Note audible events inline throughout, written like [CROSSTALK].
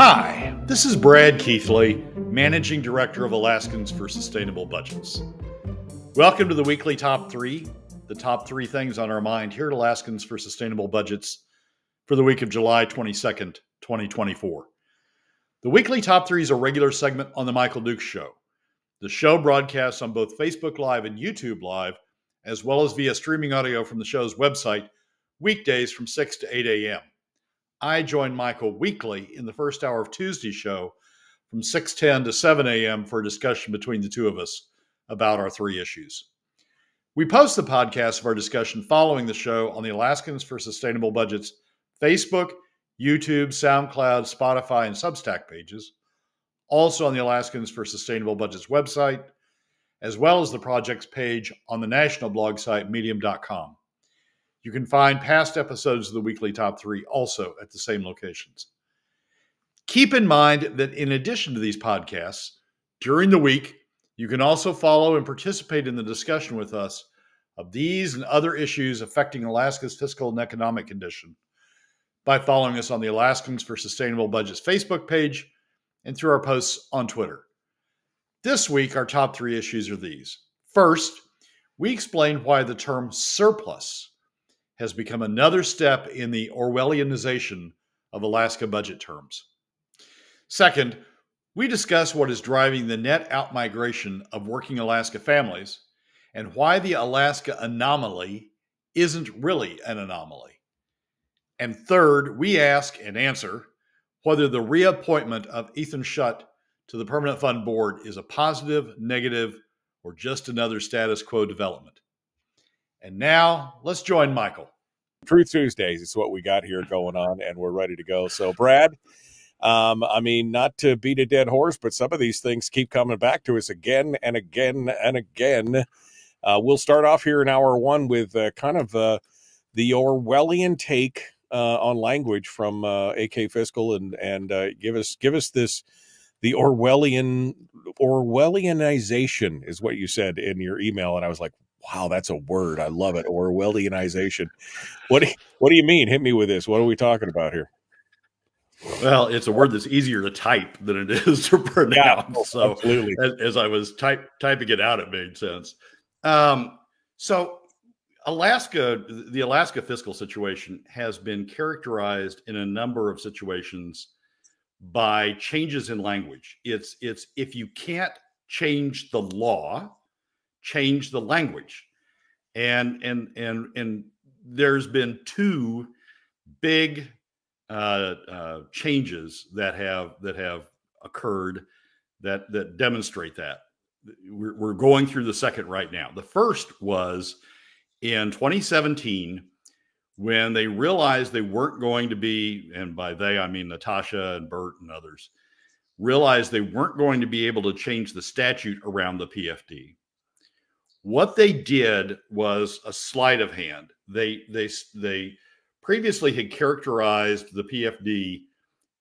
Hi, this is Brad Keithley, Managing Director of Alaskans for Sustainable Budgets. Welcome to the weekly top three, the top three things on our mind here at Alaskans for Sustainable Budgets for the week of July 22nd, 2024. The weekly top three is a regular segment on The Michael Dukes Show. The show broadcasts on both Facebook Live and YouTube Live, as well as via streaming audio from the show's website, weekdays from 6 to 8 a.m. I join Michael weekly in the first hour of Tuesday's show from 6:10 to 7 a.m. for a discussion between the two of us about our three issues. We post the podcast of our discussion following the show on the Alaskans for Sustainable Budgets Facebook, YouTube, SoundCloud, Spotify, and Substack pages, also on the Alaskans for Sustainable Budgets website, as well as the project's page on the national blog site medium.com. You can find past episodes of the weekly top three also at the same locations. Keep in mind that in addition to these podcasts, during the week, you can also follow and participate in the discussion with us of these and other issues affecting Alaska's fiscal and economic condition by following us on the Alaskans for Sustainable Budgets Facebook page and through our posts on Twitter. This week, our top three issues are these. First, we explain why the term surplus has become another step in the Orwellianization of Alaska budget terms. Second, we discuss what is driving the net outmigration of working Alaska families and why the Alaska anomaly isn't really an anomaly. And third, we ask and answer whether the reappointment of Ethan Schutt to the Permanent Fund Board is a positive, negative, or just another status quo development. And now let's join Michael. Truth Tuesdays is what we got here going on, and we're ready to go. So, Brad, um, I mean, not to beat a dead horse, but some of these things keep coming back to us again and again and again. Uh, we'll start off here in hour one with uh, kind of uh, the Orwellian take uh, on language from uh, AK Fiscal, and and uh, give us give us this the Orwellian Orwellianization is what you said in your email, and I was like, wow, that's a word. I love it. Orwellianization. What do, what do you mean? Hit me with this. What are we talking about here? Well, it's a word that's easier to type than it [LAUGHS] is to pronounce. Yeah, so, absolutely. As, as, I was type, typing it out, it made sense. Um, so, Alaska, the Alaska fiscal situation has been characterized in a number of situations by changes in language. It's it's if you can't change the law, change the language. And and and and there's been two big uh, uh, changes that have that have occurred that that demonstrate that. We're, we're going through the second right now. The first was in 2017 when they realized they weren't going to be, and by they I mean Natasha and Bert and others, realized they weren't going to be able to change the statute around the PFD. What they did was a sleight of hand. They they they previously had characterized the PFD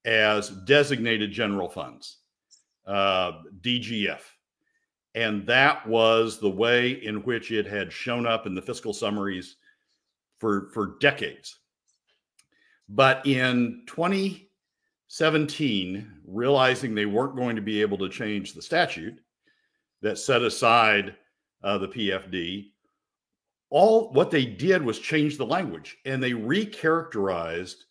as designated general funds, uh, DGF, and that was the way in which it had shown up in the fiscal summaries for for decades. But in 2017, realizing they weren't going to be able to change the statute that set aside uh, the PFD. All what they did was change the language and they recharacterized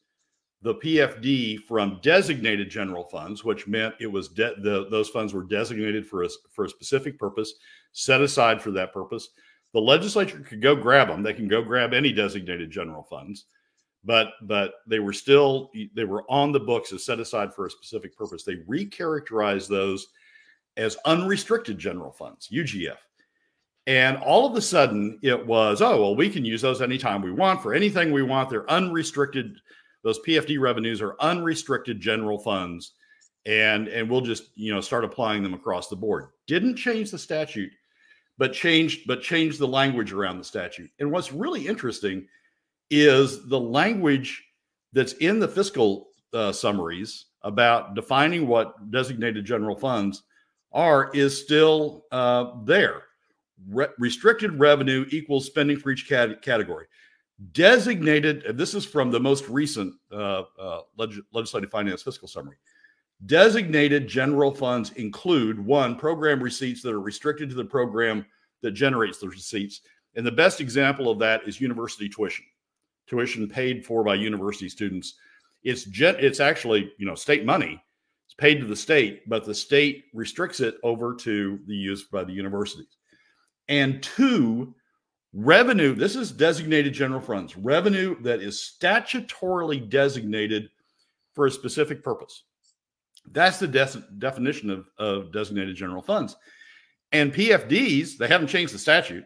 the PFD from designated general funds, which meant it was the, those funds were designated for a, for a specific purpose, set aside for that purpose. The legislature could go grab them. They can go grab any designated general funds, but but they were still they were on the books as set aside for a specific purpose. They recharacterized those as unrestricted general funds, UGF. And all of a sudden, it was, oh, well, we can use those anytime we want for anything we want. They're unrestricted. Those PFD revenues are unrestricted general funds. And, and we'll just you know start applying them across the board. Didn't change the statute, but changed but changed the language around the statute. And what's really interesting is the language that's in the fiscal uh, summaries about defining what designated general funds are is still uh, there re- restricted revenue equals spending for each cat- category. Designated, and this is from the most recent uh, uh, leg- legislative finance fiscal summary. Designated general funds include one, program receipts that are restricted to the program that generates the receipts. And the best example of that is university tuition, tuition paid for by university students. It's jet, it's actually, you know, state money. It's paid to the state, but the state restricts it over to the use by the universities. And two, revenue, this is designated general funds, revenue that is statutorily designated for a specific purpose. That's the de- definition of, of designated general funds. And PFDs, they haven't changed the statute.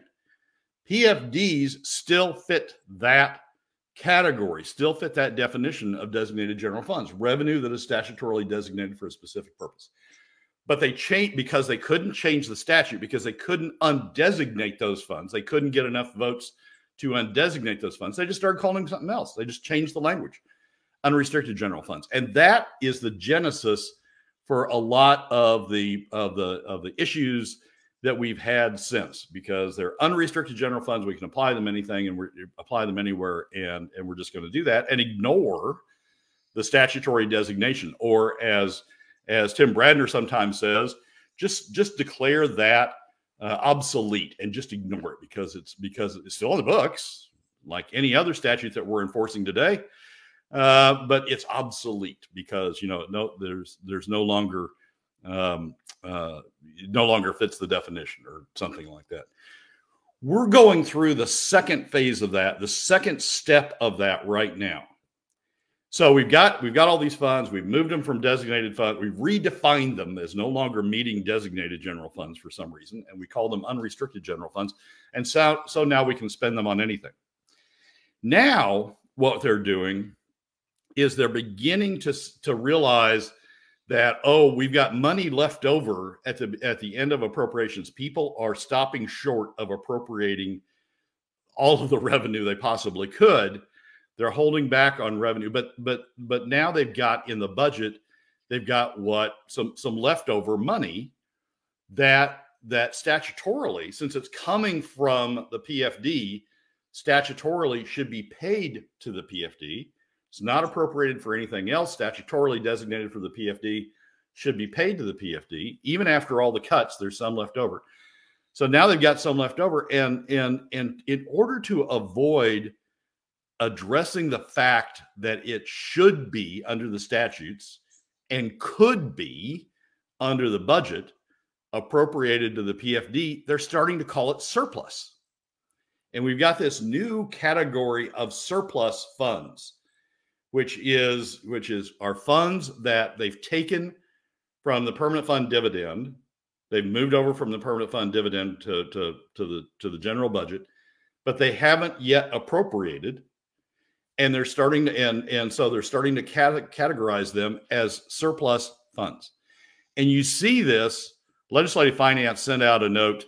PFDs still fit that category, still fit that definition of designated general funds, revenue that is statutorily designated for a specific purpose. But they changed because they couldn't change the statute because they couldn't undesignate those funds. They couldn't get enough votes to undesignate those funds. They just started calling them something else. They just changed the language unrestricted general funds. And that is the genesis for a lot of the of the of the issues that we've had since because they're unrestricted general funds. We can apply them anything and we apply them anywhere, and and we're just going to do that and ignore the statutory designation, or as as Tim Bradner sometimes says, just just declare that uh, obsolete and just ignore it because it's because it's still in the books, like any other statute that we're enforcing today. Uh, but it's obsolete because you know no there's there's no longer um, uh, no longer fits the definition or something like that. We're going through the second phase of that, the second step of that right now. So we've got we've got all these funds. We've moved them from designated fund. We've redefined them as no longer meeting designated general funds for some reason, and we call them unrestricted general funds. And so so now we can spend them on anything. Now what they're doing is they're beginning to to realize that oh we've got money left over at the at the end of appropriations people are stopping short of appropriating all of the revenue they possibly could they're holding back on revenue but but but now they've got in the budget they've got what some some leftover money that that statutorily since it's coming from the PFD statutorily should be paid to the PFD it's not appropriated for anything else, statutorily designated for the PFD, should be paid to the PFD. Even after all the cuts, there's some left over. So now they've got some left over. And, and, and in order to avoid addressing the fact that it should be under the statutes and could be under the budget appropriated to the PFD, they're starting to call it surplus. And we've got this new category of surplus funds which is which is our funds that they've taken from the permanent fund dividend. They've moved over from the permanent fund dividend to, to, to the to the general budget, but they haven't yet appropriated. And they're starting to and and so they're starting to cat- categorize them as surplus funds. And you see this legislative finance sent out a note,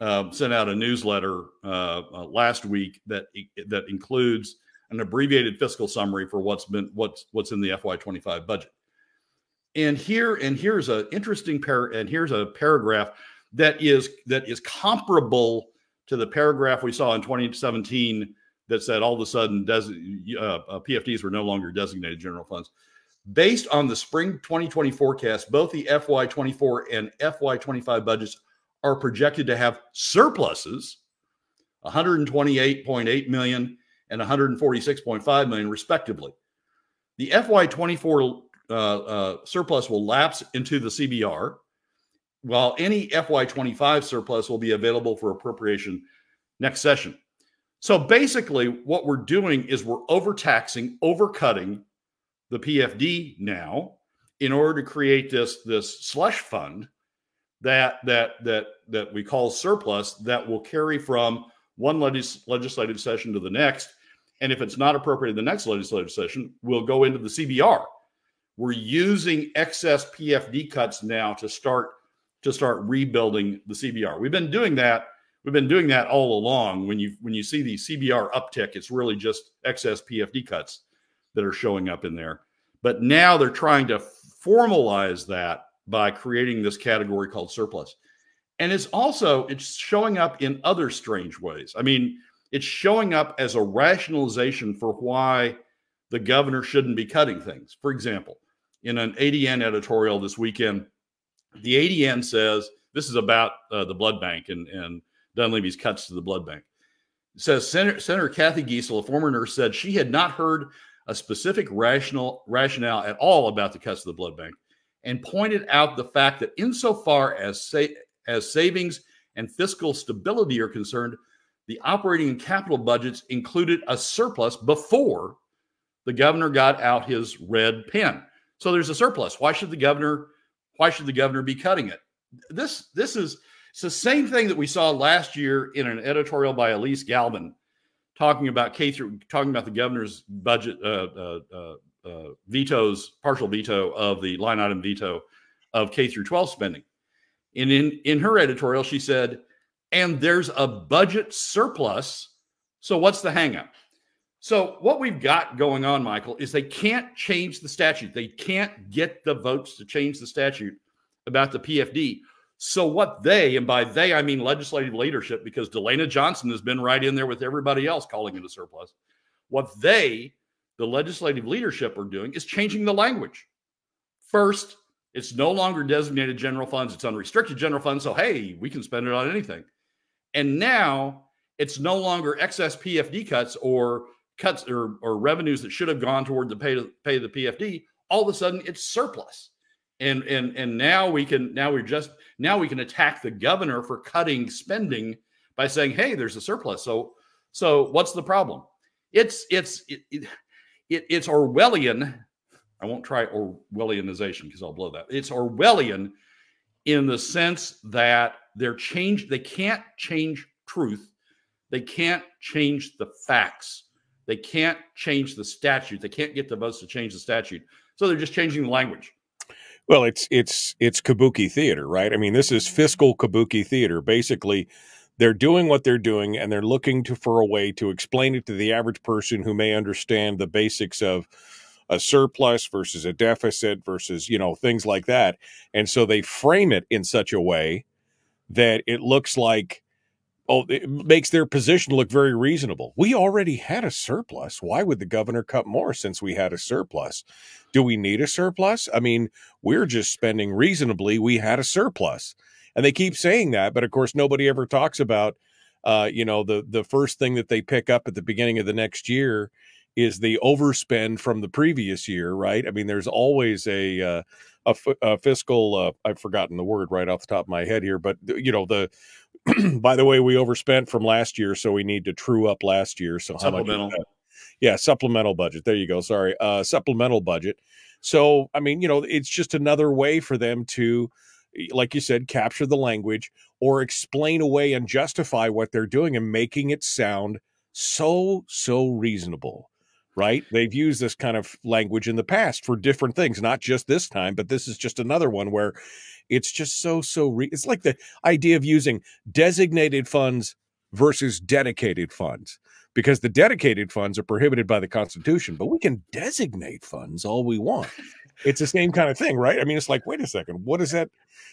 uh, sent out a newsletter uh, uh, last week that that includes an abbreviated fiscal summary for what's been what's what's in the FY25 budget. And here and here's an interesting pair and here's a paragraph that is that is comparable to the paragraph we saw in 2017 that said all of a sudden uh, uh, PFDs were no longer designated general funds. Based on the spring 2020 forecast, both the FY24 and FY25 budgets are projected to have surpluses 128.8 million and 146.5 million respectively. The FY24 uh, uh, surplus will lapse into the CBR, while any FY25 surplus will be available for appropriation next session. So basically, what we're doing is we're overtaxing, overcutting the PFD now in order to create this this slush fund that that that that we call surplus that will carry from one legis- legislative session to the next and if it's not appropriate in the next legislative session, we'll go into the CBR. We're using excess PFD cuts now to start to start rebuilding the CBR. We've been doing that. We've been doing that all along. When you when you see the CBR uptick, it's really just excess PFD cuts that are showing up in there. But now they're trying to formalize that by creating this category called surplus. And it's also it's showing up in other strange ways. I mean, it's showing up as a rationalization for why the governor shouldn't be cutting things. For example, in an ADN editorial this weekend. The ADN says this is about uh, the blood bank and, and Dunleavy's cuts to the blood bank. It says Senator, Senator Cathy Giessel, a former nurse, said she had not heard a specific rational rationale at all about the cuts to the blood bank and pointed out the fact that insofar as sa- as savings and fiscal stability are concerned, the operating and capital budgets included a surplus before the governor got out his red pen. So there's a surplus. Why should the governor why should the governor be cutting it? This this is it's the same thing that we saw last year in an editorial by Alyse Galvin talking about K through talking about the governor's budget uh, uh, uh, uh, vetoes partial veto of the line item veto of K through 12 spending. And in in her editorial, she said, "And there's a budget surplus. So what's the hangup?" So what we've got going on, Michael, is they can't change the statute. They can't get the votes to change the statute about the PFD. So what they, and by they I mean legislative leadership, because DeLena Johnson has been right in there with everybody else calling it a surplus. What they, the legislative leadership, are doing is changing the language. First, it's no longer designated general funds; it's unrestricted general funds. So hey, we can spend it on anything. And now it's no longer excess PFD cuts or cuts or, or revenues that should have gone toward the pay to pay the PFD, all of a sudden it's surplus. And and and now we can now we're just now we can attack the governor for cutting spending by saying, hey, there's a surplus. So so what's the problem? It's it's it, it, it it's Orwellian. I won't try Orwellianization because I'll blow that. It's Orwellian in the sense that they're changed, they can't change truth, they can't change the facts they can't change the statute. They can't get the votes to change the statute. So they're just changing the language. Well, it's it's it's kabuki theater, right? I mean, this is fiscal kabuki theater. Basically, they're doing what they're doing and they're looking to for a way to explain it to the average person who may understand the basics of a surplus versus a deficit versus, you know, things like that. And so they frame it in such a way that it looks like oh, it makes their position look very reasonable. We already had a surplus. Why would the governor cut more since we had a surplus? Do we need a surplus? I mean, we're just spending reasonably. We had a surplus. And they keep saying that, but of course nobody ever talks about uh, you know, the the first thing that they pick up at the beginning of the next year is the overspend from the previous year, right? I mean, there's always a uh, a, fiscal uh, I've forgotten the word right off the top of my head here, but you know the [CLEARS THROAT] by the way, we overspent from last year, so we need to true up last year. So supplemental. Yeah, supplemental budget. There you go. Sorry, uh, supplemental budget. So I mean, you know, it's just another way for them to, like you said, capture the language or explain away and justify what they're doing and making it sound so so reasonable right? They've used this kind of language in the past for different things, not just this time, but this is just another one where it's just so, so, it's like the idea of using designated funds versus dedicated funds because the dedicated funds are prohibited by the Constitution, but we can designate funds all we want. It's the same kind of thing, right? I mean, it's like, wait a second, what is that?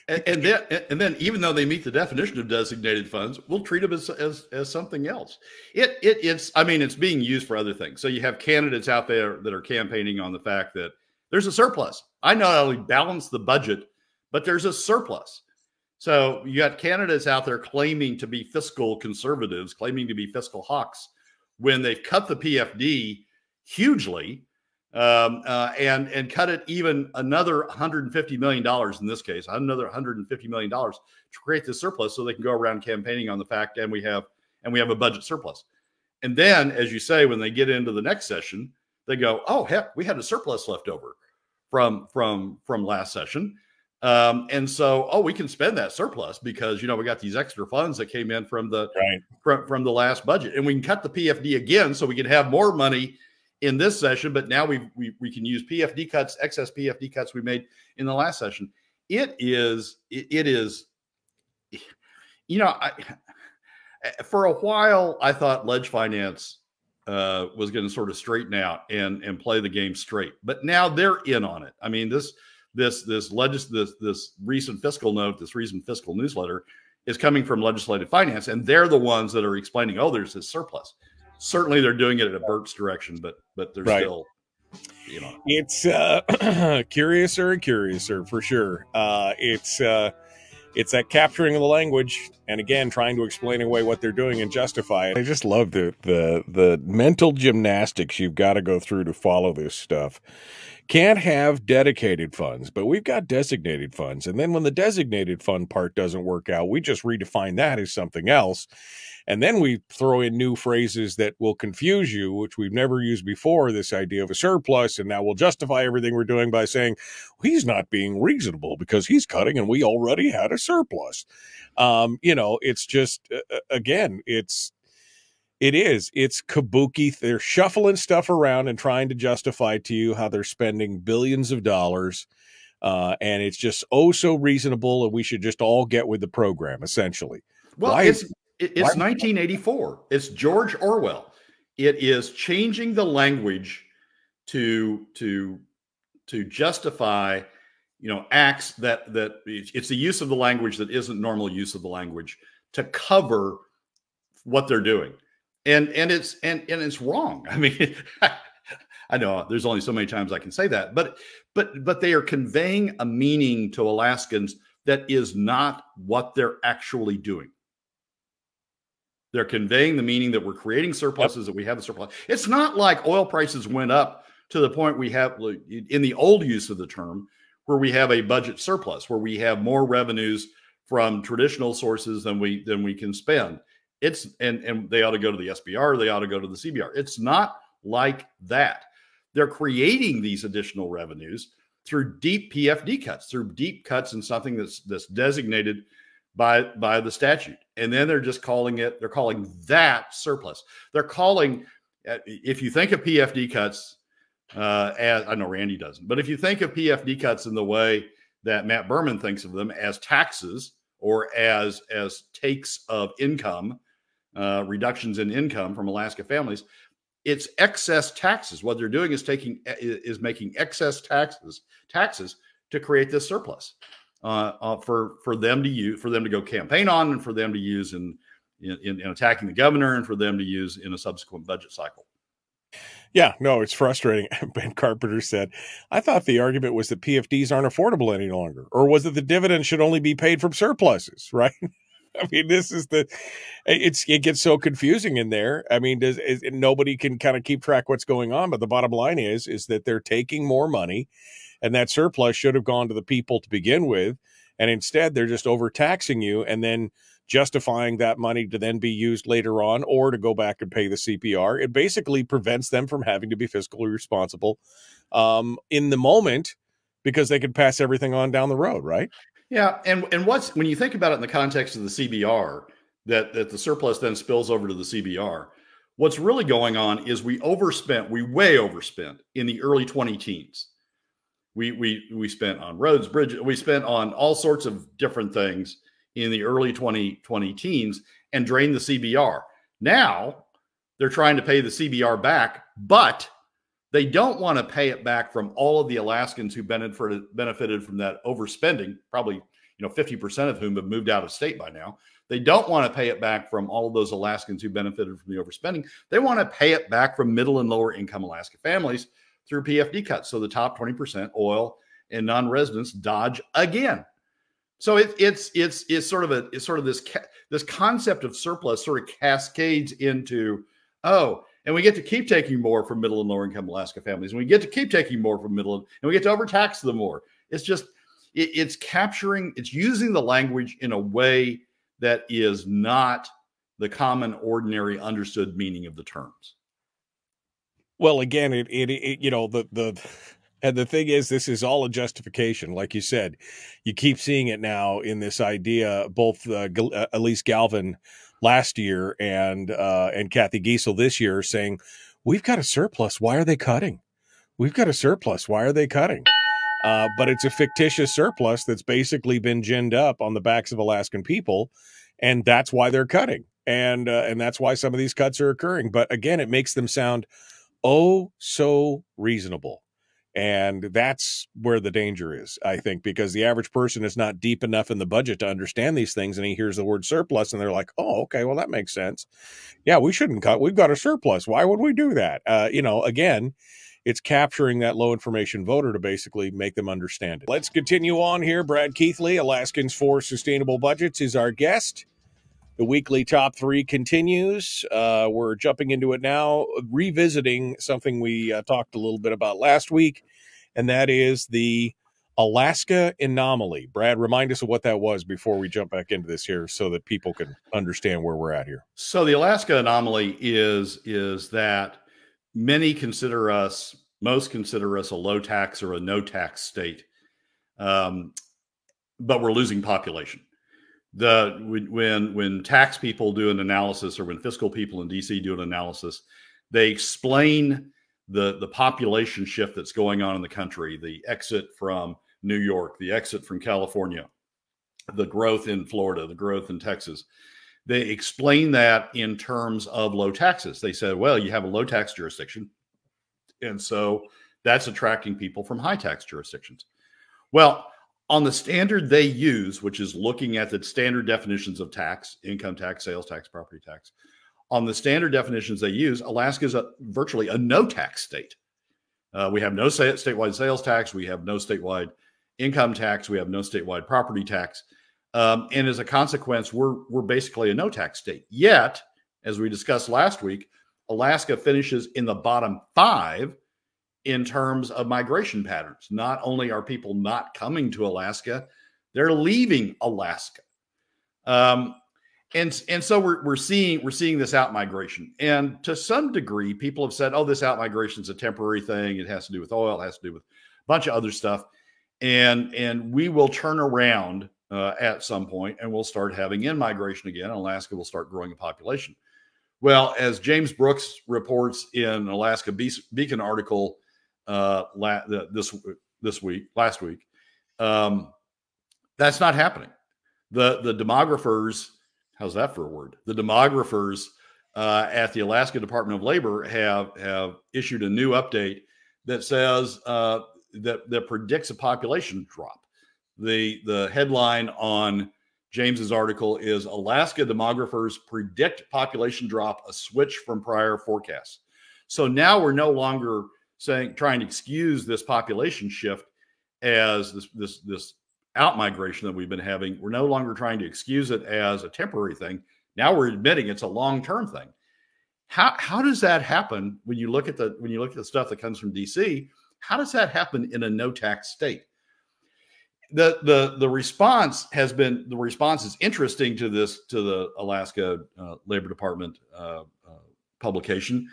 And, and then, and then, even though they meet the definition of designated funds, we'll treat them as, as, as something else. It, it, it's, I mean, it's being used for other things. So you have candidates out there that are campaigning on the fact that there's a surplus. I not only balance the budget, but there's a surplus. So you got candidates out there claiming to be fiscal conservatives, claiming to be fiscal hawks, when they've cut the PFD hugely um, uh, and and cut it even another 150 million dollars in this case, another 150 million dollars to create this surplus, so they can go around campaigning on the fact, and we have and we have a budget surplus. And then, as you say, when they get into the next session, they go, "Oh heck, we had a surplus left over from from from last session." Um, and so, oh, we can spend that surplus because you know we got these extra funds that came in from the right. from, from the last budget, and we can cut the PFD again, so we can have more money in this session. But now we we we can use PFD cuts, excess PFD cuts we made in the last session. It is it, it is, you know, I, for a while I thought ledge finance uh, was going to sort of straighten out and and play the game straight, but now they're in on it. I mean this this this legis this this recent fiscal note, this recent fiscal newsletter is coming from legislative finance, and they're the ones that are explaining, oh, there's this surplus. Certainly, they're doing it in a Bert's direction, but but there's right. still you know, it's uh, [CLEARS THROAT] curiouser and curiouser for sure. Uh, it's uh, it's that capturing of the language and again trying to explain away what they're doing and justify it. I just love the the the mental gymnastics you've got to go through to follow this stuff. Can't have dedicated funds, but we've got designated funds. And then when the designated fund part doesn't work out, we just redefine that as something else. And then we throw in new phrases that will confuse you, which we've never used before this idea of a surplus. And now we'll justify everything we're doing by saying well, he's not being reasonable because he's cutting and we already had a surplus. Um, you know, it's just, uh, again, it's, it is. It's kabuki. They're shuffling stuff around and trying to justify to you how they're spending billions of dollars. Uh, and it's just oh so reasonable, and we should just all get with the program, essentially. Well, Why it's, it's 1984. It's George Orwell. It is changing the language to to to justify you know acts that that it's the use of the language that isn't normal use of the language to cover what they're doing and and it's and and it's wrong. [LAUGHS] I mean, [LAUGHS] I know there's only so many times I can say that, but but but they are conveying a meaning to Alaskans that is not what they're actually doing. They're conveying the meaning that we're creating surpluses, yep. that we have a surplus. It's not like oil prices went up to the point we have in the old use of the term, where we have a budget surplus, where we have more revenues from traditional sources than we than we can spend. It's and and they ought to go to the SBR, they ought to go to the CBR. It's not like that. They're creating these additional revenues through deep PFD cuts, through deep cuts in something that's that's designated by by the statute. And then they're just calling it, they're calling that surplus. They're calling, uh, if you think of PFD cuts, uh, as I know Randy doesn't, but if you think of PFD cuts in the way that Matt Berman thinks of them as taxes or as as takes of income, uh, reductions in income from Alaska families, it's excess taxes. What they're doing is taking is making excess taxes taxes to create this surplus uh, uh, for for them to use for them to go campaign on and for them to use in, in in attacking the governor and for them to use in a subsequent budget cycle. Yeah, no, it's frustrating. [LAUGHS] Ben Carpenter said, I thought the argument was that PFDs aren't affordable any longer, or was it the dividend should only be paid from surpluses, [LAUGHS] right? [LAUGHS] I mean, this is the it's it gets so confusing in there. I mean, does is, nobody can kind of keep track what's going on? But the bottom line is is that they're taking more money, and that surplus should have gone to the people to begin with, and instead they're just overtaxing you, and then justifying that money to then be used later on or to go back and pay the CBR. It basically prevents them from having to be fiscally responsible um, in the moment because they could pass everything on down the road, right? Yeah, and and what's when you think about it in the context of the CBR, that that the surplus then spills over to the CBR. What's really going on is we overspent, we way overspent in the early 20 teens. We we we spent on roads, bridges, we spent on all sorts of different things in the early 2020 teens and drained the CBR. Now they're trying to pay the CBR back, but they don't want to pay it back from all of the Alaskans who benefited from that overspending, probably you know 50% of whom have moved out of state by now. They don't want to pay it back from all of those Alaskans who benefited from the overspending. They want to pay it back from middle and lower income Alaska families through PFD cuts. So the top 20% oil and non-residents dodge again. So it, it's it's it's sort of a it's sort of this this concept of surplus sort of cascades into oh and we get to keep taking more from middle and lower income Alaska families, and we get to keep taking more from middle, and we get to overtax them more. It's just it, it's capturing, it's using the language in a way that is not the common, ordinary, understood meaning of the terms. Well, again, it, it, it you know the the and the thing is, this is all a justification. Like you said, you keep seeing it now in this idea. Both uh, uh Alyse Galvin last year and uh, and Cathy Giessel this year saying, "We've got a surplus. Why are they cutting? We've got a surplus. Why are they cutting?" Uh, but it's a fictitious surplus that's basically been ginned up on the backs of Alaskan people, and that's why they're cutting, and uh, and that's why some of these cuts are occurring. But again, it makes them sound oh so reasonable. And that's where the danger is, I think, because the average person is not deep enough in the budget to understand these things. And he hears the word surplus and they're like, oh, okay, well, that makes sense. Yeah, we shouldn't cut. We've got a surplus. Why would we do that? Uh, you know, again, it's capturing that low information voter to basically make them understand it. Let's continue on here. Brad Keithley, Alaskans for Sustainable Budgets, is our guest. The weekly top three continues. Uh, we're jumping into it now, revisiting something we uh, talked a little bit about last week, and that is the Alaska anomaly. Brad, remind us of what that was before we jump back into this here, so that people can understand where we're at here. So the Alaska anomaly is is that many consider us, most consider us a low tax or a no tax state, um, but we're losing population. The when when tax people do an analysis, or when fiscal people in DC do an analysis, they explain the the population shift that's going on in the country, the exit from New York, the exit from California, the growth in Florida, the growth in Texas. They explain that in terms of low taxes. They said, well, you have a low tax jurisdiction. And so that's attracting people from high tax jurisdictions. Well, on the standard they use, which is looking at the standard definitions of tax, income tax, sales tax, property tax, on the standard definitions they use, Alaska is a, virtually a no tax state. Uh, we have no statewide sales tax. We have no statewide income tax. We have no statewide property tax. Um, and as a consequence, we're we're basically a no tax state. Yet, as we discussed last week, Alaska finishes in the bottom five in terms of migration patterns. Not only are people not coming to Alaska, they're leaving Alaska. Um, and and so we're we're seeing we're seeing this out migration. And to some degree, people have said, "Oh, this out migration is a temporary thing. It has to do with oil. It has to do with a bunch of other stuff." And and we will turn around uh, at some point, and we'll start having in migration again. Alaska will start growing a population. Well, as James Brooks reports in Alaska Beacon article uh, la- this this week, last week, um, that's not happening. The the demographers, how's that for a word? The demographers uh, at the Alaska Department of Labor have have issued a new update that says uh, that that predicts a population drop the the headline on James's article is Alaska demographers predict population drop, a switch from prior forecasts. So now we're no longer saying trying to excuse this population shift as this this this out migration that we've been having. We're no longer trying to excuse it as a temporary thing. Now we're admitting it's a long-term thing. How how does that happen when you look at the when you look at the stuff that comes from DC? How does that happen in a no tax state? the the the response has been the response is interesting to this to the Alaska uh, Labor Department uh, uh, publication.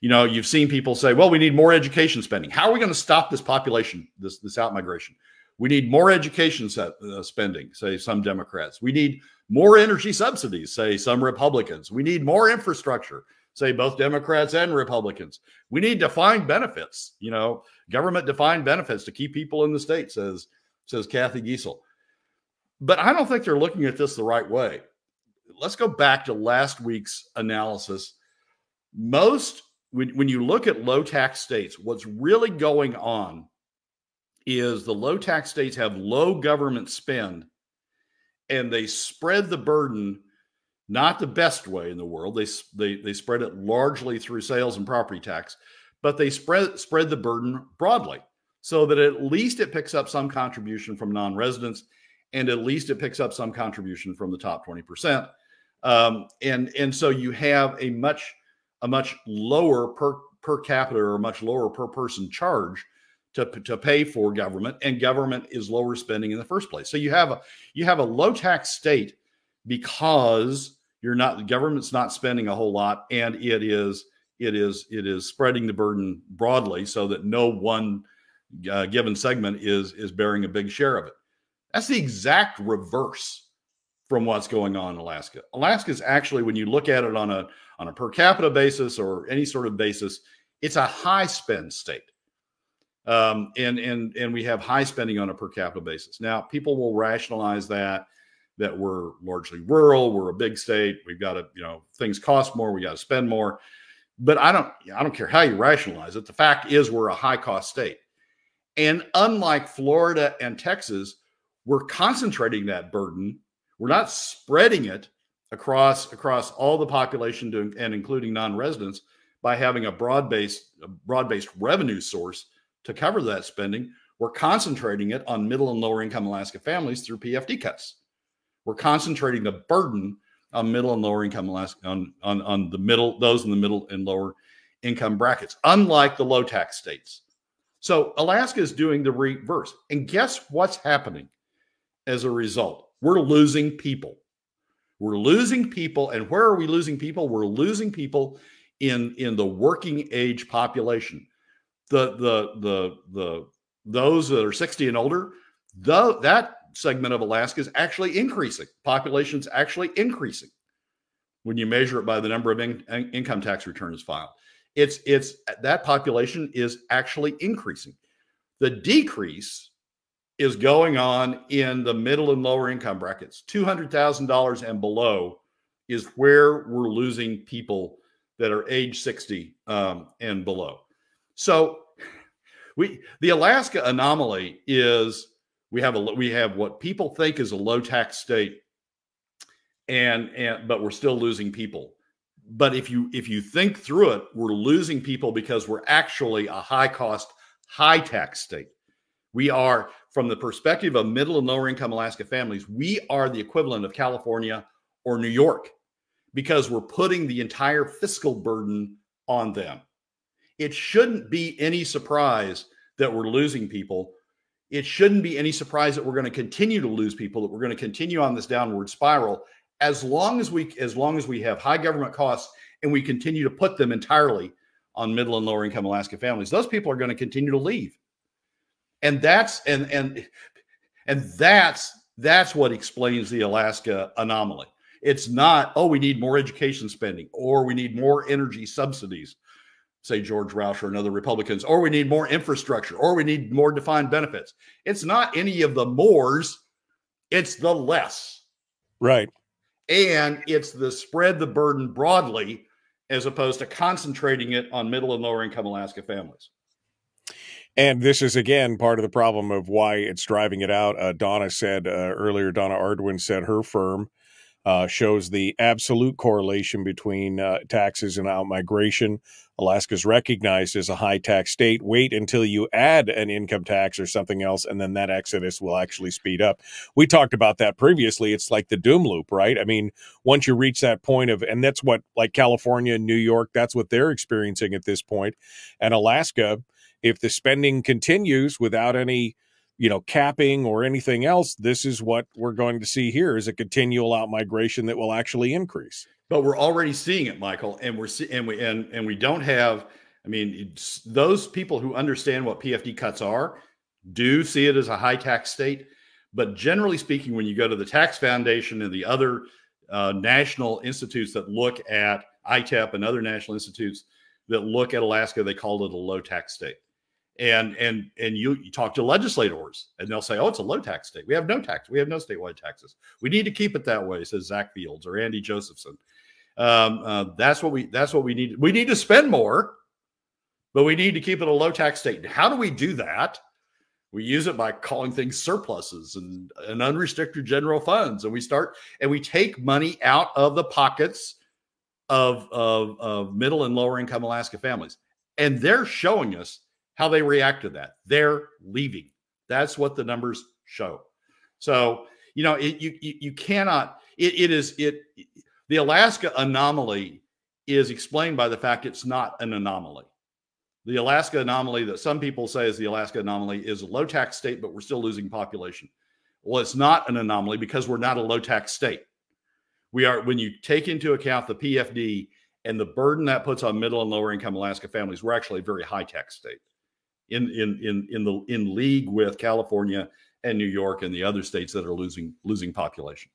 You know, you've seen people say, "Well, we need more education spending. How are we going to stop this population, this this out migration? We need more education set, uh, spending." Say some Democrats. We need more energy subsidies. Say some Republicans. We need more infrastructure. Say both Democrats and Republicans. We need defined benefits. You know, government defined benefits to keep people in the state. Says says Cathy Giessel. But I don't think they're looking at this the right way. Let's go back to last week's analysis. Most, when, when you look at low tax states, what's really going on is the low tax states have low government spend and they spread the burden not the best way in the world. They, they, they spread it largely through sales and property tax, but they spread, spread the burden broadly so that at least it picks up some contribution from non residents and at least it picks up some contribution from the top 20%. Um, and, and so you have a much, a much lower per, per capita or much lower per person charge to, to pay for government and government is lower spending in the first place. So you have a, you have a low tax state because you're not, the government's not spending a whole lot and it is, it is, it is spreading the burden broadly so that no one uh, given segment is is bearing a big share of it. That's the exact reverse from what's going on in Alaska. Alaska is actually, when you look at it on a on a per capita basis or any sort of basis, it's a high spend state. Um, and and and we have high spending on a per capita basis. Now, people will rationalize that that we're largely rural, we're a big state, we've got to, you know, things cost more, we got to spend more. But I don't I don't care how you rationalize it. The fact is we're a high cost state. And unlike Florida and Texas, we're concentrating that burden. We're not spreading it across across all the population to, and including non-residents, by having a broad-based broad-based revenue source to cover that spending. We're concentrating it on middle and lower income Alaska families through PFD cuts. We're concentrating the burden on middle and lower income Alaska on, on, on the middle, those in the middle and lower income brackets, unlike the low tax states. So Alaska is doing the reverse. And guess what's happening as a result? We're losing people. We're losing people. And where are we losing people? We're losing people in, in the working age population. The the the the those that are 60 and older, the, that segment of Alaska is actually increasing. Population's actually increasing when you measure it by the number of in, income tax returns filed. It's it's that population is actually increasing. The decrease is going on in the middle and lower income brackets. $200,000 and below is where we're losing people that are age 60 um, and below. So we the Alaska anomaly is we have a we have what people think is a low tax state and and but we're still losing people but if you if you think through it we're losing people because we're actually a high cost high tax state we are from the perspective of middle and lower income alaska families we are the equivalent of california or new york because we're putting the entire fiscal burden on them. It shouldn't be any surprise that we're losing people. It shouldn't be any surprise that we're going to continue to lose people that we're going to continue on this downward spiral. As long as we as long as we have high government costs and we continue to put them entirely on middle and lower income alaska families those people are going to continue to leave and that's and and and that's that's what explains the alaska anomaly it's not oh we need more education spending or we need more energy subsidies say George Rauscher and other Republicans, or we need more infrastructure, or we need more defined benefits. It's not any of the mores, it's the less. Right. And it's the spread the burden broadly as opposed to concentrating it on middle and lower income Alaska families. And this is again part of the problem of why it's driving it out. Uh, Donna said uh, earlier, Donna Arduin said her firm uh, shows the absolute correlation between uh, taxes and outmigration. Alaska is recognized as a high tax state. Wait until you add an income tax or something else, and then that exodus will actually speed up. We talked about that previously. It's like the doom loop, right? I mean, once you reach that point of, and that's what like California and New York, that's what they're experiencing at this point. And Alaska, if the spending continues without any you know capping or anything else this is what we're going to see here is a continual out migration that will actually increase. But we're already seeing it michael and we're see- and we and, and we don't have i mean those people who understand what pfd cuts are do see it as a high tax state. But generally speaking when you go to the tax foundation and the other uh, national institutes that look at itep and other national institutes that look at alaska they call it a low tax state and and and you, you talk to legislators and they'll say oh it's a low tax state. We have no tax we have no statewide taxes. We need to keep it that way says zach fields or andy josephson. Um, uh, that's what we that's what we need. We need to spend more but we need to keep it a low tax state. How do we do that? We use it by calling things surpluses and, and unrestricted general funds and we start and we take money out of the pockets of, of, of middle and lower income alaska families. And they're showing us how they react to that. They're leaving. That's what the numbers show. So, you know, it, you, you, cannot, it, it is, it, the Alaska anomaly is explained by the fact it's not an anomaly. The Alaska anomaly that some people say is the Alaska anomaly is a low tax state, but we're still losing population. Well, it's not an anomaly because we're not a low tax state. We are, when you take into account the PFD and the burden that puts on middle and lower income Alaska families, we're actually a very high tax state in in in in the in league with California and New York and the other states that are losing losing population.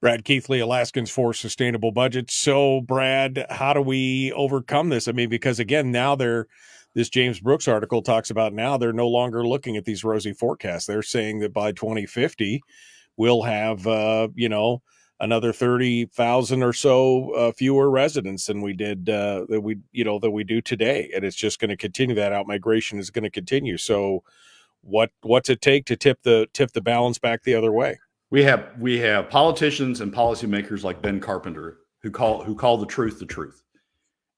Brad Keithley, Alaskans for Sustainable Budgets. So, Brad, how do we overcome this? I mean, because again, now they're this James Brooks article talks about now they're no longer looking at these rosy forecasts. They're saying that by 2050, we'll have, uh, you know, another 30,000 or so uh, fewer residents than we did uh, that we you know that we do today and it's just going to continue that out. Migration is going to continue. So what what's it take to tip the tip the balance back the other way? We have we have politicians and policymakers like Ben Carpenter who call who call the truth the truth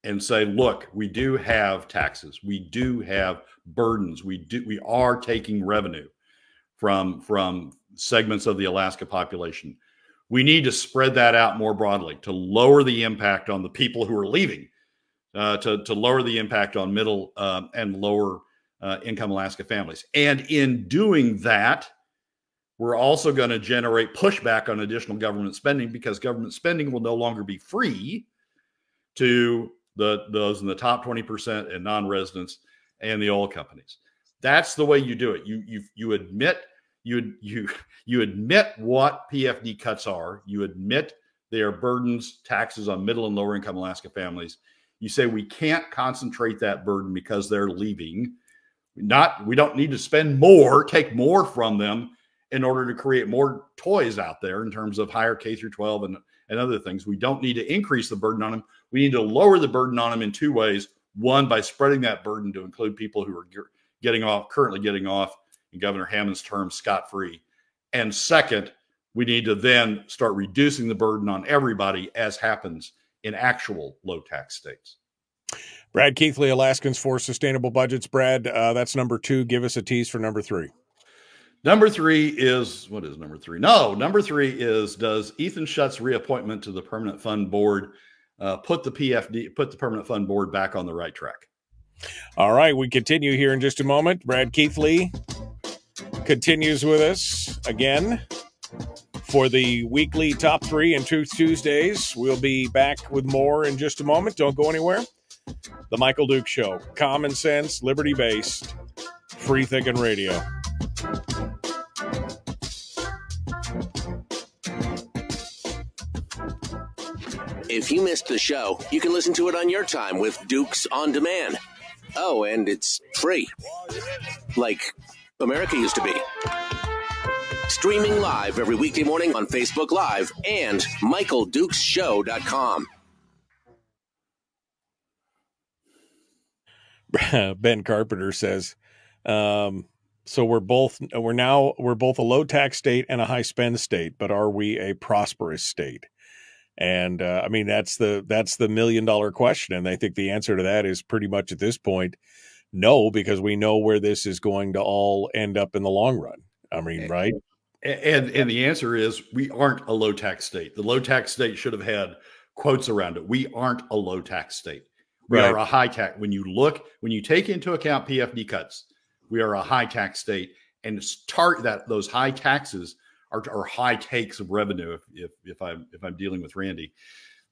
and say, look, we do have taxes, we do have burdens, we do we are taking revenue from from segments of the Alaska population. We need to spread that out more broadly to lower the impact on the people who are leaving, uh, to, to lower the impact on middle uh, and lower uh, income Alaska families. And in doing that, we're also going to generate pushback on additional government spending because government spending will no longer be free to the those in the top 20% and non-residents and the oil companies. That's the way you do it. You you you admit you you you admit what PFD cuts are. You admit they are burdens, taxes on middle and lower income Alaska families. You say we can't concentrate that burden because they're leaving. Not we don't need to spend more, take more from them in order to create more toys out there in terms of higher K through 12 and, and other things. We don't need to increase the burden on them. We need to lower the burden on them in two ways. One, by spreading that burden to include people who are getting off, currently getting off in Governor Hammond's term scot free. And second, we need to then start reducing the burden on everybody as happens in actual low tax states. Brad Keithley, Alaskans for Sustainable Budgets. Brad, uh, that's number two. Give us a tease for number three. Number three is what is number three? No, number three is does Ethan Schutt's reappointment to the Permanent Fund Board uh, put the PFD, put the Permanent Fund Board back on the right track? All right, we continue here in just a moment. Brad Keithley continues with us again for the weekly top three and Truth Tuesdays. We'll be back with more in just a moment. Don't go anywhere. The Michael Dukes Show, common sense, liberty based, free thinking radio. If you missed the show, you can listen to it on your time with Dukes on Demand. Oh, and it's free. Like America used to be. Streaming live every weekday morning on Facebook Live and MichaelDukesShow.com. [LAUGHS] ben Carpenter says, um, so we're both we're now we're both a low tax state and a high spend state, but are we a prosperous state? And uh, I mean that's the that's the million dollar question, and I think the answer to that is pretty much at this point no, because we know where this is going to all end up in the long run. I mean, right? And and the answer is we aren't a low tax state. The low tax state should have had quotes around it. We aren't a low tax state. We right. are a high tax. When you look, when you take into account PFD cuts, we are a high tax state, and start that those high taxes are, are high takes of revenue. If, if if I'm if I'm dealing with Randy,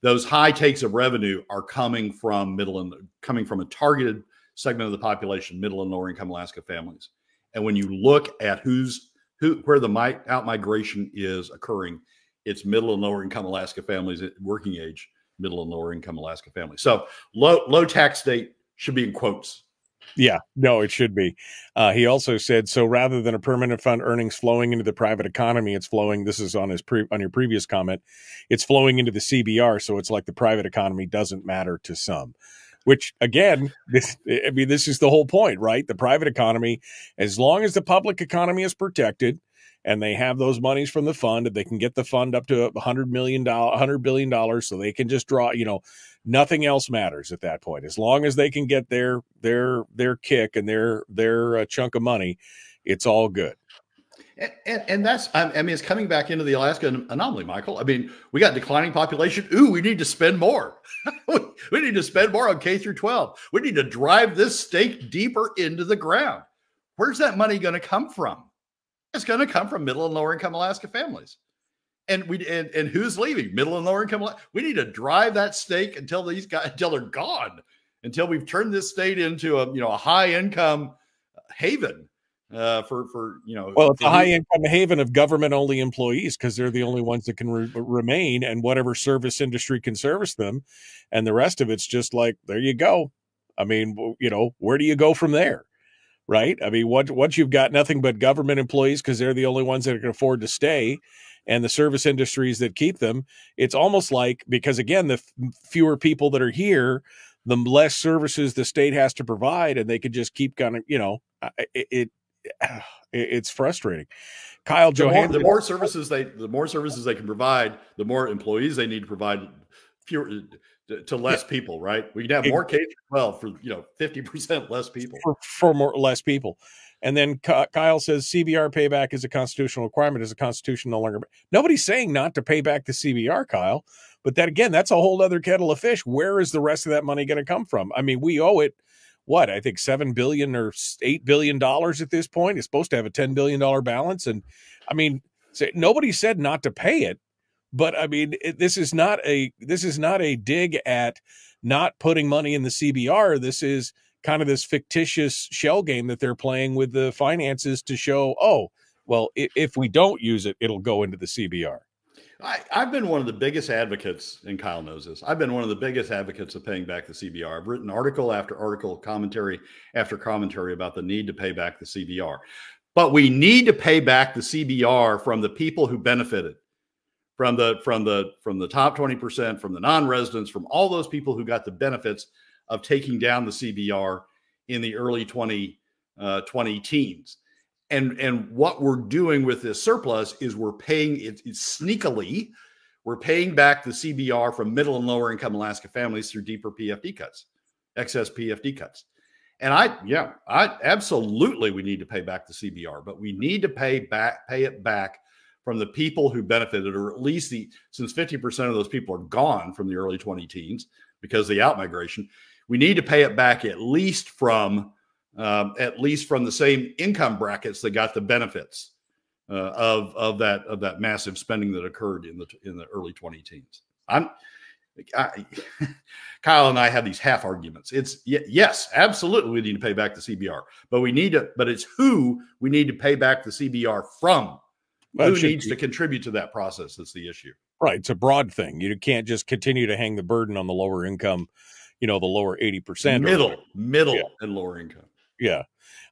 those high takes of revenue are coming from middle and coming from a targeted segment of the population, middle and lower income Alaska families. And when you look at who's who, where the out migration is occurring, it's middle and lower income Alaska families at working age, middle and lower income Alaska families. So low low tax state should be in quotes. Yeah, no, it should be. Uh, he also said so. Rather than a permanent fund earnings flowing into the private economy, it's flowing. This is on his pre, on your previous comment. It's flowing into the CBR, so it's like the private economy doesn't matter to some which again, [LAUGHS] this, I mean, this is the whole point, right? The private economy, as long as the public economy is protected and they have those monies from the fund, and they can get the fund up to a hundred million dollar, hundred billion dollars, so they can just draw, you know, nothing else matters at that point. As long as they can get their their their kick and their their uh, chunk of money, it's all good. And, and, that's, I mean, it's coming back into the Alaska anomaly, Michael. I mean, we got declining population. Ooh, we need to spend more. [LAUGHS] we need to spend more on K through 12. We need to drive this stake deeper into the ground. Where's that money going to come from? It's going to come from middle and lower income Alaska families. And we and, and who's leaving? Middle and lower income. We need to drive that stake until these guys until they're gone, until we've turned this state into a you know a high income haven uh, for for you know. Well, it's a high income haven of government only employees because they're the only ones that can re- remain, and whatever service industry can service them, and the rest of it's just like there you go. I mean, you know, where do you go from there? Right? I mean, once once you've got nothing but government employees because they're the only ones that can afford to stay, and the service industries that keep them, it's almost like because again, the f- fewer people that are here, the less services the state has to provide, and they could just keep kind of, you know, it, it [SIGHS] it's frustrating. Kyle Johansson. The more, the more services they, the more services they can provide, the more employees they need to provide fewer to less people, right? We can have more K twelve for you know fifty percent less people for, for more less people. And then Kyle says CBR payback is a constitutional requirement. Is a constitution no longer? Nobody's saying not to pay back the CBR, Kyle. But that again, that's a whole other kettle of fish. Where is the rest of that money going to come from? I mean, we owe it what I think seven billion or eight billion dollars at this point. It's supposed to have a ten billion dollar balance, and I mean, nobody said not to pay it. But I mean, it, this is not a this is not a dig at not putting money in the CBR. This is kind of this fictitious shell game that they're playing with the finances to show, oh, well, if, if we don't use it, it'll go into the CBR. I, have been one of the biggest advocates, and Kyle knows this. I've been one of the biggest advocates of paying back the CBR. I've written article after article, commentary after commentary about the need to pay back the CBR. But we need to pay back the CBR from the people who benefited from the from the from the top 20%, from the non-residents, from all those people who got the benefits of taking down the CBR in the early 20 uh, 20 teens. And and what we're doing with this surplus is we're paying it, sneakily we're paying back the CBR from middle and lower income Alaska families through deeper PFD cuts, excess PFD cuts. And I, yeah, I absolutely we need to pay back the CBR, but we need to pay back, pay it back from the people who benefited, or at least the since 50% of those people are gone from the early 20 teens because of the outmigration, we need to pay it back at least from um, at least from the same income brackets that got the benefits uh, of of that of that massive spending that occurred in the in the early 20 teens. I'm I, [LAUGHS] Kyle and I have these half arguments. It's yes, absolutely, we need to pay back the CBR, but we need to, but it's who we need to pay back the CBR from. Well, Who needs be. to contribute to that process? That's the issue. Right. It's a broad thing. You can't just continue to hang the burden on the lower income, you know, the lower 80%. Middle, middle yeah. and lower income. Yeah.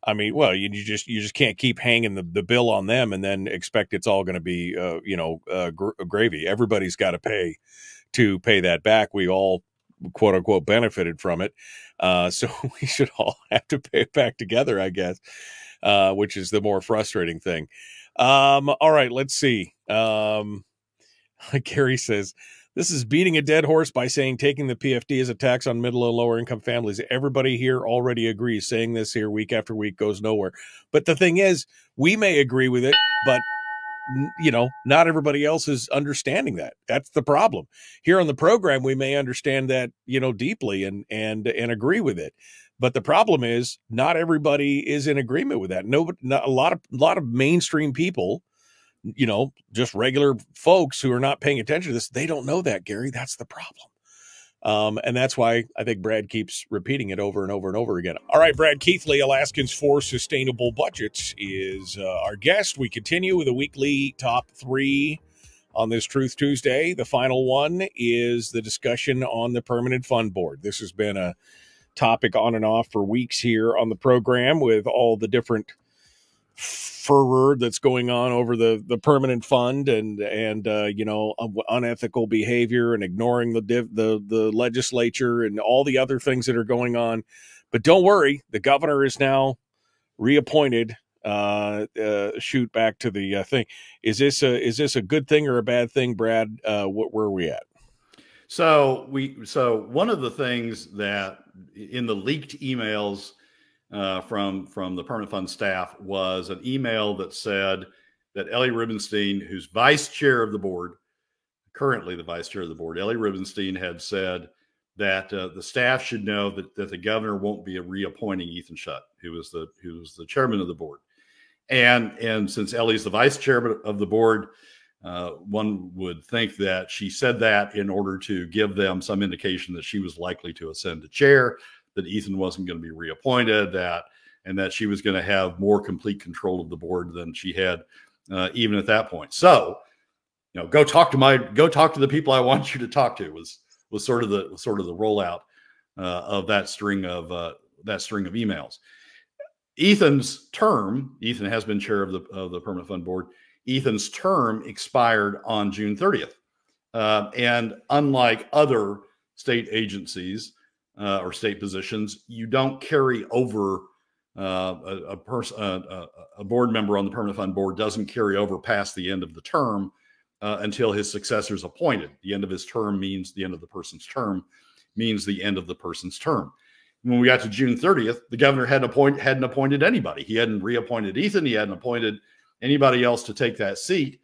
I mean, well, you, you, just you just can't keep hanging the, the bill on them and then expect it's all going to be, uh, you know, uh, gr- gravy. Everybody's got to pay to pay that back. We all quote unquote benefited from it, uh, [LAUGHS] so we should all have to pay it back together, I guess, uh, which is the more frustrating thing. Um, all right, let's see. Um, [LAUGHS] Gary says, this is beating a dead horse by saying taking the PFD is a tax on middle and lower income families. Everybody here already agrees. Saying this here week after week goes nowhere. But the thing is, we may agree with it, but you know, not everybody else is understanding that. That's the problem. Here on the program, we may understand that, you know, deeply and and and agree with it. But the problem is, not everybody is in agreement with that. No, not, a lot of a lot of mainstream people, you know, just regular folks who are not paying attention to this, they don't know that, Gary. That's the problem. Um, and that's why I think Brad keeps repeating it over and over and over again. All right, Brad Keithley, Alaskans for Sustainable Budgets, is uh, our guest. We continue with a weekly top three on this Truth Tuesday. The final one is the discussion on the Permanent Fund Board. This has been a topic on and off for weeks here on the program with all the different furor that's going on over the the permanent fund and and uh, you know unethical behavior and ignoring the the the legislature and all the other things that are going on. But don't worry, the governor is now reappointed. Uh, uh, Schutt back to the uh, thing. Is this a is this a good thing or a bad thing, Brad? Uh, wh- where are we at? So we so one of the things that in the leaked emails uh, from from the permanent fund staff was an email that said that Ellie Rubenstein, who's vice chair of the board, currently the vice chair of the board, Ellie Rubenstein had said that uh, the staff should know that, that the governor won't be reappointing Ethan Schutt, who was the who was the chairman of the board. And and since Ellie's the vice chairman of the board, uh, one would think that she said that in order to give them some indication that she was likely to ascend to chair, that Ethan wasn't going to be reappointed, that and that she was going to have more complete control of the board than she had uh, even at that point. So, you know, go talk to my go talk to the people I want you to talk to was was sort of the sort of the rollout uh, of that string of uh, that string of emails. Ethan's term, Ethan has been chair of the of the permanent fund board Ethan's term expired on June 30th. Uh, and unlike other state agencies uh, or state positions, you don't carry over uh, a, a person, a, board member on the permanent fund board doesn't carry over past the end of the term uh, until his successor is appointed. The end of his term means the end of the person's term, means the end of the person's term. When we got to June 30th, the governor hadn't, appoint, hadn't appointed anybody. He hadn't reappointed Ethan. He hadn't appointed anybody else to take that seat.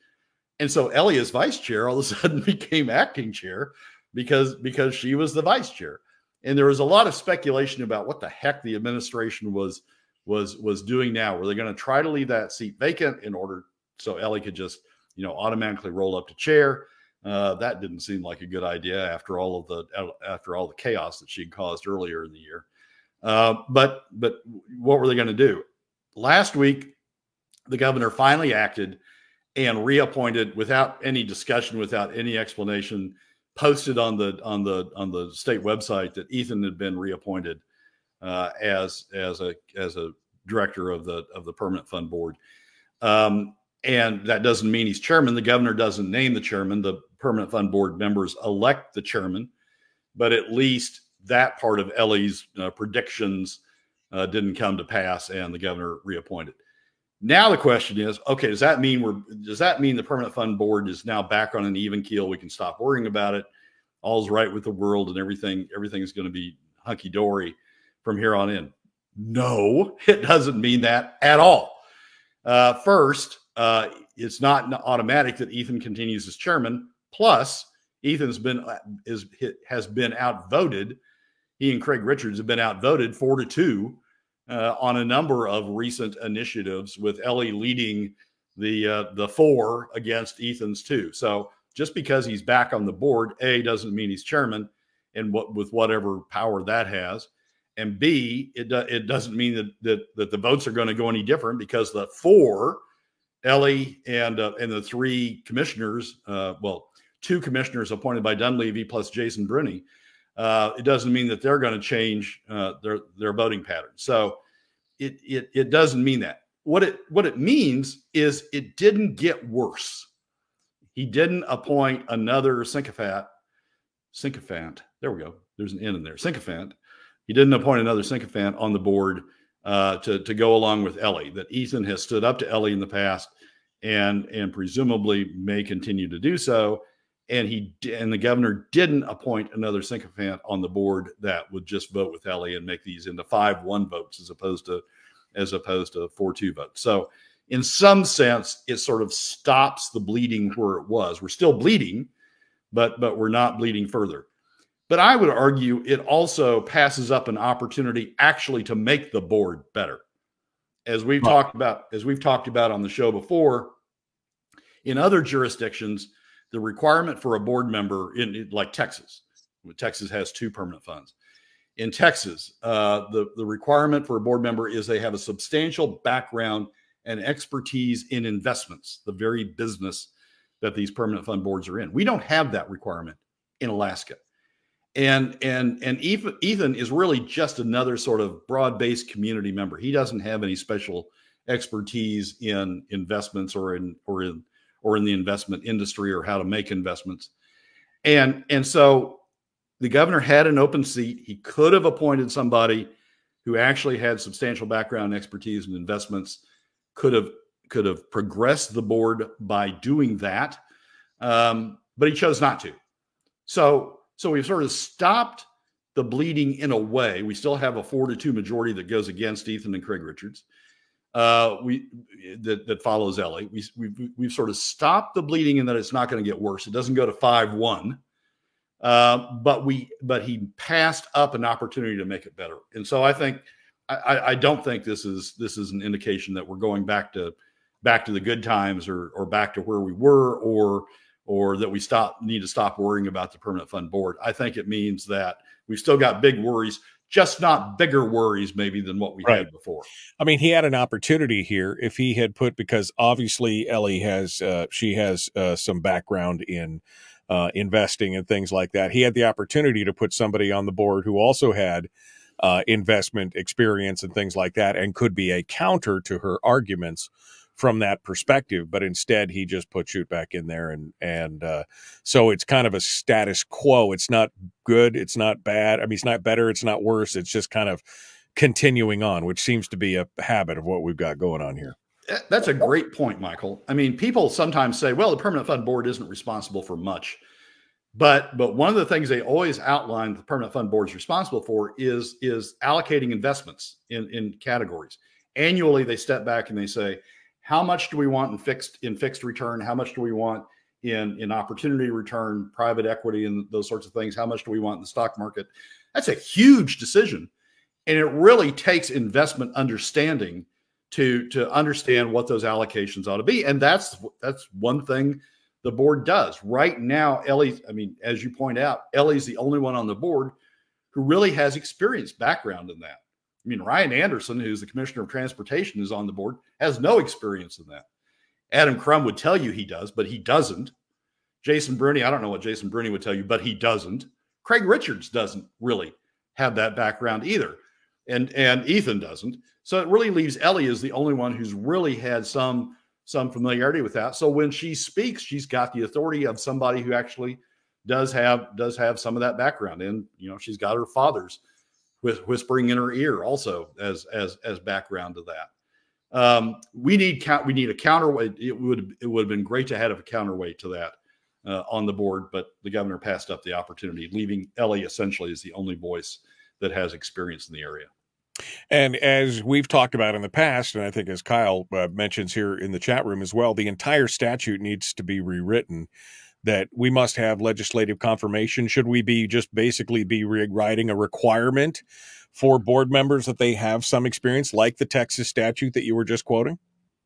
And so Ellie, as vice chair, all of a sudden [LAUGHS] became acting chair because because she was the vice chair. And there was a lot of speculation about what the heck the administration was was was doing now. Were they going to try to leave that seat vacant in order so Ellie could just you know automatically roll up to chair? Uh, that didn't seem like a good idea after all of the after all the chaos that she caused earlier in the year. Uh, but but what were they going to do? Last week, the governor finally acted and reappointed without any discussion, without any explanation, posted on the on the on the state website that Ethan had been reappointed uh, as as a as a director of the of the permanent fund board. Um, and that doesn't mean he's chairman. The governor doesn't name the chairman. The permanent fund board members elect the chairman, but at least that part of Ellie's uh, predictions uh, didn't come to pass, and the governor reappointed. Now the question is, okay, does that mean we're does that mean the permanent fund board is now back on an even keel? We can stop worrying about it. All's right with the world, and everything everything is going to be hunky dory from here on in. No, [LAUGHS] it doesn't mean that at all. Uh, first, uh, it's not automatic that Ethan continues as chairman. Plus, Ethan's been uh, is has been outvoted. He and Craig Richards have been outvoted four to two uh, on a number of recent initiatives, with Ellie leading the uh, the four against Ethan's two. So just because he's back on the board, a doesn't mean he's chairman, and what with whatever power that has, and b it do, it doesn't mean that, that that the votes are going to go any different because the four, Ellie and uh, and the three commissioners, uh, well, two commissioners appointed by Dunleavy plus Jason Brune uh, it doesn't mean that they're going to change uh, their their voting pattern. So it, it it doesn't mean that. What it what it means is it didn't get worse. He didn't appoint another sycophant. Sycophant. There we go. There's an N in there. Sycophant. He didn't appoint another sycophant on the board uh, to to go along with Ellie. That Ethan has stood up to Ellie in the past, and and presumably may continue to do so and he and the governor didn't appoint another sycophant on the board that would just vote with Ellie and make these into five one votes as opposed to as opposed to four two votes. So in some sense, it sort of stops the bleeding where it was. We're still bleeding, but but we're not bleeding further. But I would argue it also passes up an opportunity actually to make the board better. As we've talked about, as we've talked about on the show before, in other jurisdictions, the requirement for a board member in like Texas, Texas has two permanent funds. In Texas, uh, the, the requirement for a board member is they have a substantial background and expertise in investments, the very business that these permanent fund boards are in. We don't have that requirement in Alaska. And and and Ethan, Ethan is really just another sort of broad-based community member. He doesn't have any special expertise in investments or in or in or in the investment industry or how to make investments. And and so the governor had an open seat. He could have appointed somebody who actually had substantial background expertise in investments, could have could have progressed the board by doing that, um, but he chose not to. So so we've sort of stopped the bleeding in a way. We still have a four to two majority that goes against Ethan and Craig Richards uh, we that, that follows Ellie. We, we we've sort of stopped the bleeding and that it's not going to get worse. It doesn't go to five one, uh, but we but he passed up an opportunity to make it better. And so I think I, I don't think this is this is an indication that we're going back to back to the good times or or back to where we were or or that we stop need to stop worrying about the permanent fund board. I think it means that we've still got big worries just not bigger worries maybe than what we right. had before. I mean, he had an opportunity here if he had put because obviously Ellie has uh, she has uh, some background in uh, investing and things like that. He had the opportunity to put somebody on the board who also had uh, investment experience and things like that, and could be a counter to her arguments from that perspective. But instead, he just put Schutt back in there, and and uh, so it's kind of a status quo. It's not good. It's not bad. I mean, it's not better. It's not worse. It's just kind of continuing on, which seems to be a habit of what we've got going on here. That's a great point, Michael. I mean, people sometimes say, well, the permanent fund board isn't responsible for much. But but one of the things they always outline the permanent fund board is responsible for is is allocating investments in in categories. Annually, they step back and they say, how much do we want in fixed in fixed return? How much do we want in in opportunity return, private equity, and those sorts of things? How much do we want in the stock market? That's a huge decision, and it really takes investment understanding to to understand what those allocations ought to be. And that's that's one thing the board does. Right now, Ellie, I mean, as you point out, Ellie's the only one on the board who really has experience, background in that. I mean, Ryan Anderson, who's the commissioner of transportation, is on the board, has no experience in that. Adam Crum would tell you he does, but he doesn't. Jason Brune, I don't know what Jason Brune would tell you, but he doesn't. Craig Richards doesn't really have that background either. And and Ethan doesn't. So it really leaves Ellie as the only one who's really had some some familiarity with that. So when she speaks, she's got the authority of somebody who actually does have does have some of that background, and you know she's got her father's whispering in her ear also as as as background to that. Um, we need count. We need a counterweight. It would it would have been great to have a counterweight to that uh, on the board, but the governor passed up the opportunity, leaving Ellie essentially as the only voice that has experience in the area. And as we've talked about in the past, and I think as Kyle uh, mentions here in the chat room as well, the entire statute needs to be rewritten. That we must have legislative confirmation. Should we be just basically be rewriting a requirement for board members that they have some experience, like the Texas statute that you were just quoting?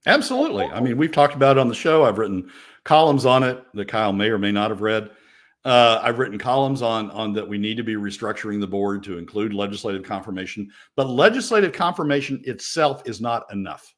Absolutely. I mean, we've talked about it on the show. I've written columns on it that Kyle may or may not have read. Uh, I've written columns on on that we need to be restructuring the board to include legislative confirmation, but legislative confirmation itself is not enough.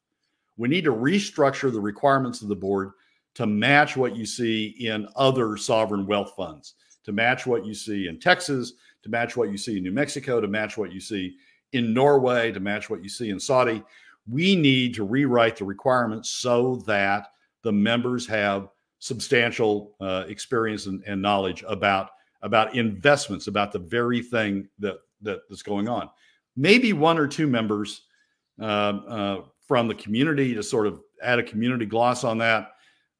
We need to restructure the requirements of the board to match what you see in other sovereign wealth funds, to match what you see in Texas, to match what you see in New Mexico, to match what you see in Norway, to match what you see in Saudi. We need to rewrite the requirements so that the members have substantial uh, experience and, and, knowledge about about investments, about the very thing that, that that's going on. Maybe one or two members uh, uh, from the community to sort of add a community gloss on that.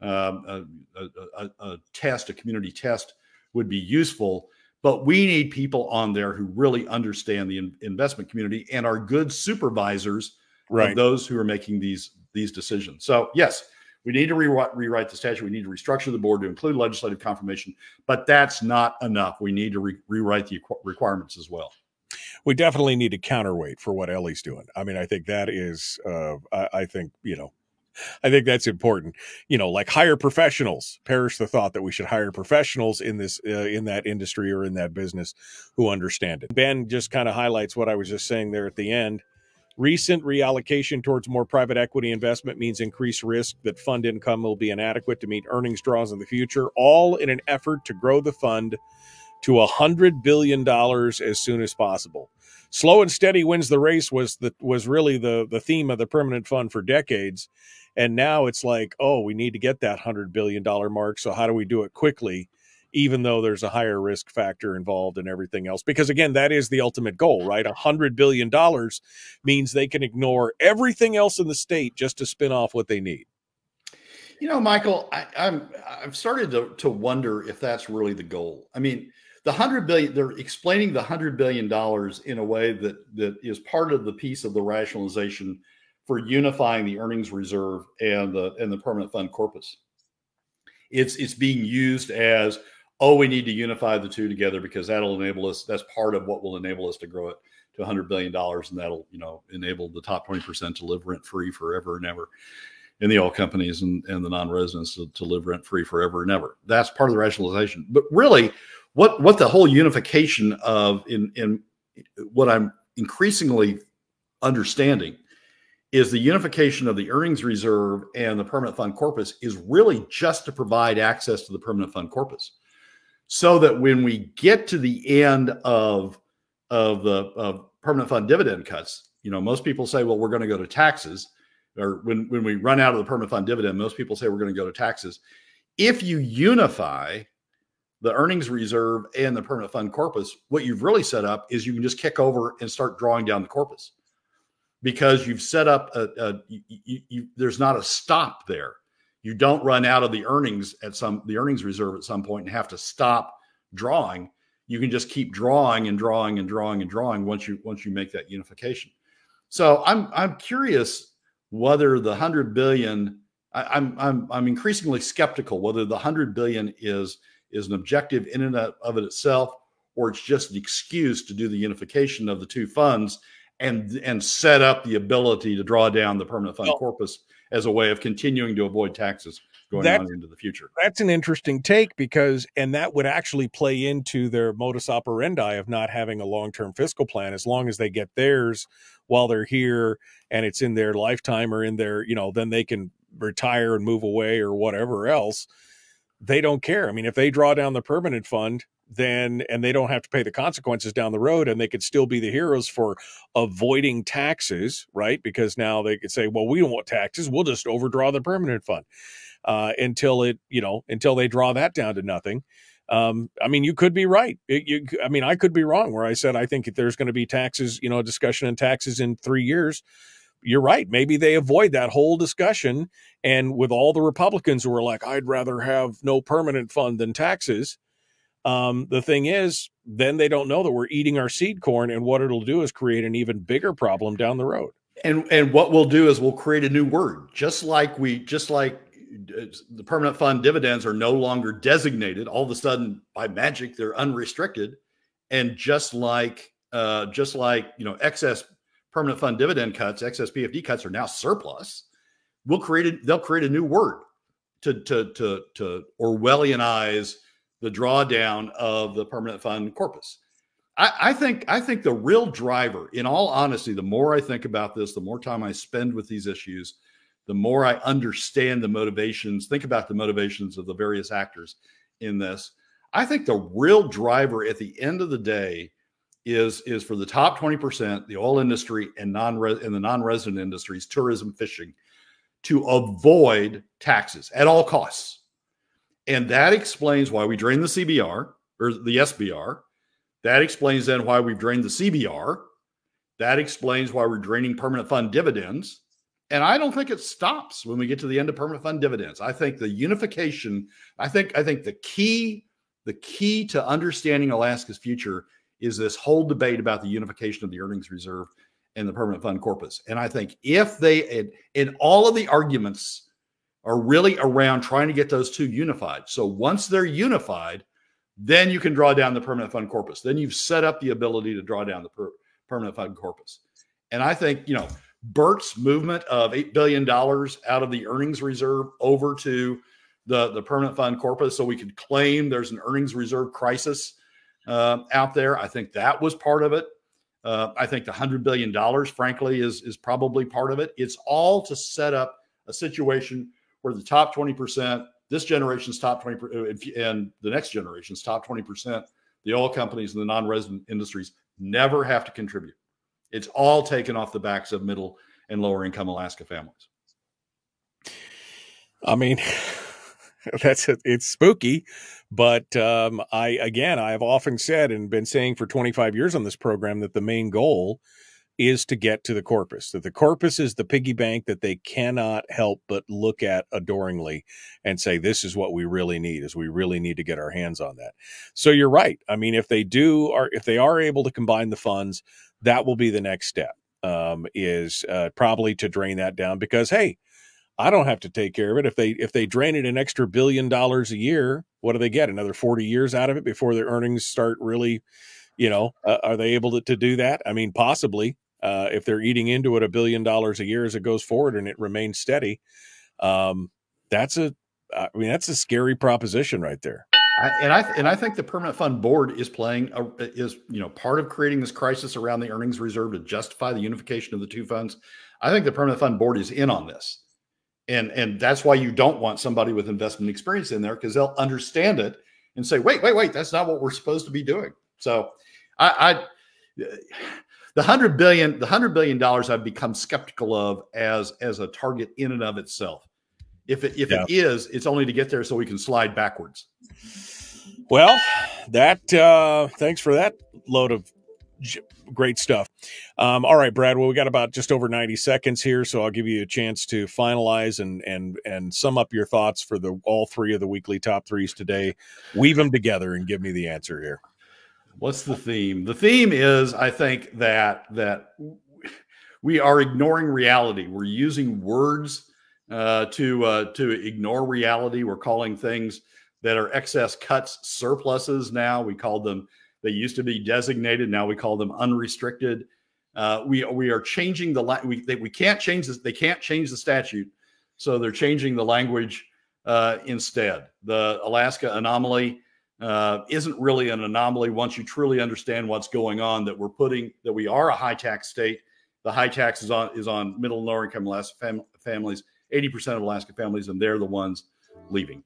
Um, a, a, a, test, a community test, would be useful. But we need people on there who really understand the in, investment community and are good supervisors right. of those who are making these these decisions. So yes, we need to rewrite, rewrite the statute. We need to restructure the board to include legislative confirmation, but that's not enough. We need to re- rewrite the requirements as well. We definitely need a counterweight for what Ellie's doing. I mean, I think that is, uh, I, I think, you know, I think that's important. You know, like hire professionals. Perish the thought that we should hire professionals in this uh, in that industry or in that business who understand it. Ben just kind of highlights what I was just saying there at the end. Recent reallocation towards more private equity investment means increased risk that fund income will be inadequate to meet earnings draws in the future, all in an effort to grow the fund to $100 billion as soon as possible. Slow and steady wins the race was the was really the the theme of the permanent fund for decades. And now it's like, oh, we need to get that $100 billion mark. So how do we do it quickly? even though there's a higher risk factor involved and everything else. Because again, that is the ultimate goal, right? A hundred billion dollars means they can ignore everything else in the state just to spin off what they need. You know, Michael, I, I'm I've started to, to wonder if that's really the goal. I mean, the hundred billion they're explaining the hundred billion dollars in a way that that is part of the piece of the rationalization for unifying the earnings reserve and the and the permanent fund corpus. It's it's being used as oh, we need to unify the two together because that'll enable us. That's part of what will enable us to grow it to 100 billion dollars, and that'll you know enable the top 20 percent to live rent free forever and ever, and the oil companies and, and the non-residents to, to live rent free forever and ever. That's part of the rationalization. But really, what what the whole unification of in in what I'm increasingly understanding is the unification of the earnings reserve and the permanent fund corpus is really just to provide access to the permanent fund corpus so that when we get to the end of of the of permanent fund dividend cuts, you know, most people say, well, we're going to go to taxes, or when when we run out of the permanent fund dividend, most people say we're going to go to taxes. If you unify the earnings reserve and the permanent fund corpus, what you've really set up is you can just kick over and start drawing down the corpus. because you've set up a, a you, you, you, there's not a stop there. You don't run out of the earnings at some the earnings reserve at some point and have to stop drawing. You can just keep drawing and drawing and drawing and drawing once you once you make that unification. So I'm I'm curious whether the hundred billion I, am I'm I'm increasingly skeptical whether the hundred billion is is an objective in and of it itself, or it's just an excuse to do the unification of the two funds and and set up the ability to draw down the permanent fund corpus as a way of continuing to avoid taxes going on into the future. That's an interesting take because, and that would actually play into their modus operandi of not having a long term fiscal plan as long as they get theirs while they're here and it's in their lifetime or in their, you know, then they can retire and move away or whatever else. They don't care. I mean, if they draw down the permanent fund, then and they don't have to pay the consequences down the road and they could still be the heroes for avoiding taxes right because now they could say well we don't want taxes we'll just overdraw the permanent fund uh, until it, you know, until they draw that down to nothing. Um, I mean, you could be right. It, you, I mean, I could be wrong where I said I think there's going to be taxes, you know, discussion on taxes in three years. You're right. Maybe they avoid that whole discussion. And with all the Republicans who are like, I'd rather have no permanent fund than taxes. Um, the thing is, then they don't know that we're eating our seed corn, and what it'll do is create an even bigger problem down the road. And and what we'll do is we'll create a new word, just like we just like the permanent fund dividends are no longer designated. All of a sudden, by magic, they're unrestricted, and just like uh, just like you know, excess permanent fund dividend cuts, excess PFD cuts are now surplus. We'll create a, they'll create a new word to to to to Orwellianize the drawdown of the permanent fund corpus. I, I think I think the real driver, in all honesty, the more I think about this, the more time I spend with these issues the more I understand the motivations, think about the motivations of the various actors in this. I think the real driver at the end of the day is is for the top 20%, the oil industry and non in the non-resident industries, tourism, fishing, to avoid taxes at all costs. And that explains why we drain the CBR or the SBR. That explains then why we've drained the CBR. That explains why we're draining permanent fund dividends. And I don't think it stops when we get to the end of permanent fund dividends. I think the unification, I think, I think the key, the key to understanding Alaska's future is this whole debate about the unification of the earnings reserve and the permanent fund corpus. And I think if they, in, in all of the arguments, are really around trying to get those two unified. So once they're unified, then you can draw down the permanent fund corpus. Then you've set up the ability to draw down the per, permanent fund corpus. And I think, you know, Bert's movement of $8 billion out of the earnings reserve over to the, the permanent fund corpus so we could claim there's an earnings reserve crisis uh, out there. I think that was part of it. Uh, I think the $100 billion, frankly, is, is probably part of it. It's all to set up a situation where the top 20%, this generation's top 20%, and the next generation's top 20%, the oil companies and the non resident industries never have to contribute. It's all taken off the backs of middle and lower income Alaska families. I mean, [LAUGHS] that's it's spooky, but um, I again I have often said and been saying for 25 years on this program that the main goal is to get to the corpus. That the corpus is the piggy bank that they cannot help but look at adoringly and say, "This is what we really need. Is we really need to get our hands on that." So you're right. I mean, if they do, or if they are able to combine the funds, that will be the next step um, is uh, probably to drain that down because hey i don't have to take care of it. If they if they drain it an extra billion dollars a year what do they get? Another 40 years out of it before their earnings start really you know uh, are they able to, to do that? I mean possibly. Uh, if they're eating into it a billion dollars a year as it goes forward and it remains steady um, that's a i mean that's a scary proposition right there. I, and I and I think the permanent fund board is playing a, is you know part of creating this crisis around the earnings reserve to justify the unification of the two funds. I think the permanent fund board is in on this, and and that's why you don't want somebody with investment experience in there because they'll understand it and say, wait, wait, wait, that's not what we're supposed to be doing. So, I, I the hundred billion the hundred billion dollars I've become skeptical of as as a target in and of itself. If it if yeah. it is, it's only to get there so we can slide backwards. Well, that uh, thanks for that load of great stuff. Um, all right, Brad. Well, we got about just over 90 seconds here, so I'll give you a chance to finalize and and and sum up your thoughts for the all three of the weekly top threes today. Weave them together and give me the answer here. What's the theme? The theme is, I think that that we are ignoring reality. We're using words uh, to uh, to ignore reality. We're calling things that are excess cuts surpluses now. We call them they used to be designated. Now we call them unrestricted. Uh, we we are changing the we they, we can't change this. They can't change the statute, so they're changing the language uh, instead. The Alaska anomaly uh, isn't really an anomaly once you truly understand what's going on. That we're putting that we are a high tax state. The high tax is on is on middle and lower income Alaska fam- families. Eighty percent of Alaska families, and they're the ones leaving.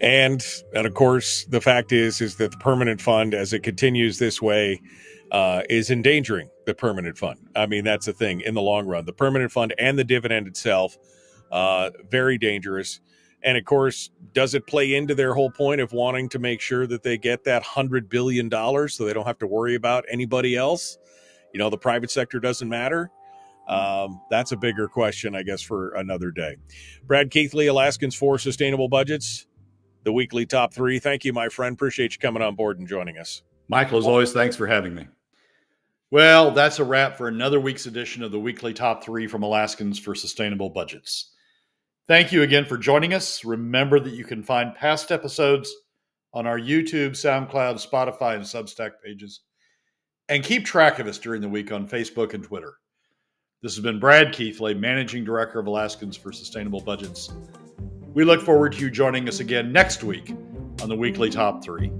And and of course, the fact is is that the permanent fund, as it continues this way, uh, is endangering the permanent fund. I mean, that's the thing in the long run. The permanent fund and the dividend itself, uh, very dangerous. And of course, does it play into their whole point of wanting to make sure that they get that hundred billion dollars so they don't have to worry about anybody else? You know, the private sector doesn't matter. Um, that's a bigger question, I guess, for another day. Brad Keithley, Alaskans for Sustainable Budgets the weekly top three. Thank you, my friend. Appreciate you coming on board and joining us. Michael, as always, thanks for having me. Well, that's a wrap for another week's edition of the weekly top three from Alaskans for Sustainable Budgets. Thank you again for joining us. Remember that you can find past episodes on our YouTube, SoundCloud, Spotify, and Substack pages. And keep track of us during the week on Facebook and Twitter. This has been Brad Keithley, Managing Director of Alaskans for Sustainable Budgets. We look forward to you joining us again next week on the weekly top three.